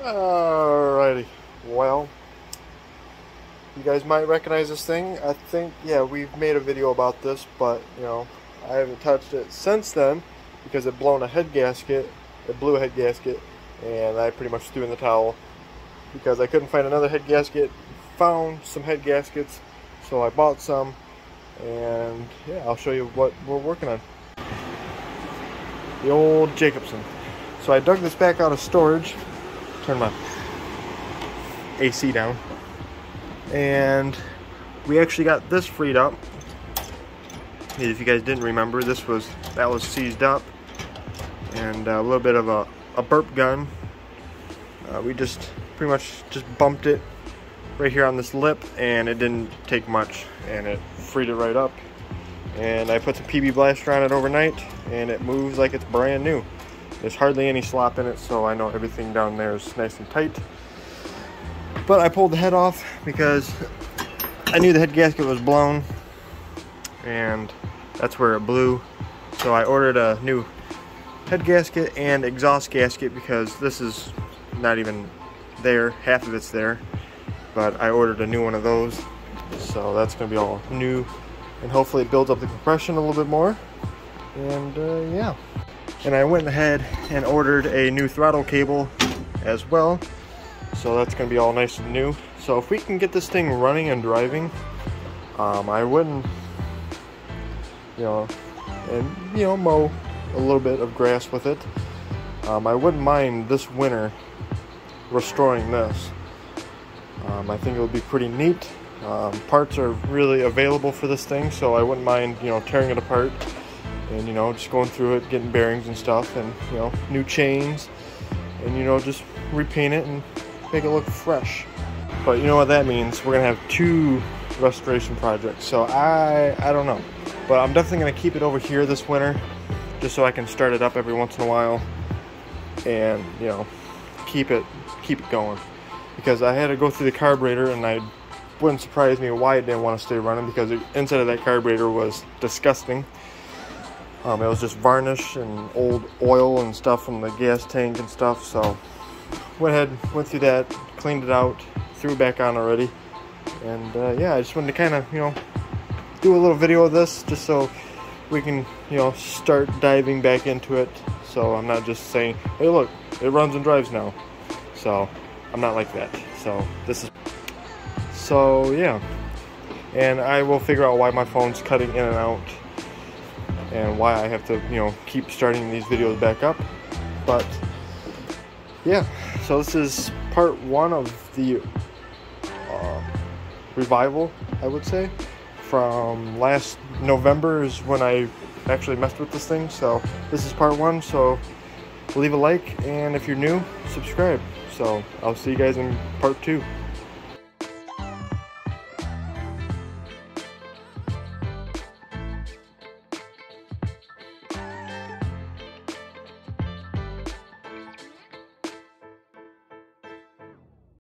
Alrighty, well, you guys might recognize this thing. I think, yeah, we've made a video about this, but, you know, I haven't touched it since then because it blown a head gasket, it blew a head gasket, and I pretty much threw in the towel because I couldn't find another head gasket. Found some head gaskets, so I bought some, and yeah, I'll show you what we're working on. The old Jacobson. So I dug this back out of storage, turn my AC down, and we actually got this freed up. If you guys didn't remember, this was that was seized up, and a little bit of a, a burp gun. Uh, we just pretty much just bumped it right here on this lip and it didn't take much and it freed it right up. And I put the PB blaster on it overnight and it moves like it's brand new there's hardly any slop in it so I know everything down there is nice and tight but I pulled the head off because I knew the head gasket was blown and that's where it blew so I ordered a new head gasket and exhaust gasket because this is not even there, half of it's there. But I ordered a new one of those, so that's gonna be all new. And hopefully it builds up the compression a little bit more. And uh, yeah. And I went ahead and ordered a new throttle cable as well. So that's gonna be all nice and new. So if we can get this thing running and driving, um, I wouldn't, you know, and you know, mow a little bit of grass with it. Um, I wouldn't mind this winter restoring this. Um, I think it would be pretty neat. Um, parts are really available for this thing, so I wouldn't mind, you know, tearing it apart and, you know, just going through it, getting bearings and stuff, and, you know, new chains, and, you know, just repaint it and make it look fresh. But you know what that means? We're gonna have two restoration projects, so I, I don't know. But I'm definitely gonna keep it over here this winter, just so I can start it up every once in a while, and, you know, keep it keep it going because I had to go through the carburetor and I wouldn't surprise me why it didn't want to stay running because the inside of that carburetor was disgusting. Um, it was just varnish and old oil and stuff from the gas tank and stuff. So went ahead, went through that, cleaned it out, threw it back on already. And uh, yeah, I just wanted to kind of, you know, do a little video of this just so we can, you know, start diving back into it. So I'm not just saying, hey look, it runs and drives now. So I'm not like that. So this is so yeah. And I will figure out why my phone's cutting in and out and why I have to, you know, keep starting these videos back up. But yeah, so this is part one of the uh, revival, I would say. From last November is when I actually messed with this thing. So this is part one. So leave a like, and if you're new, subscribe. So I'll see you guys in part two.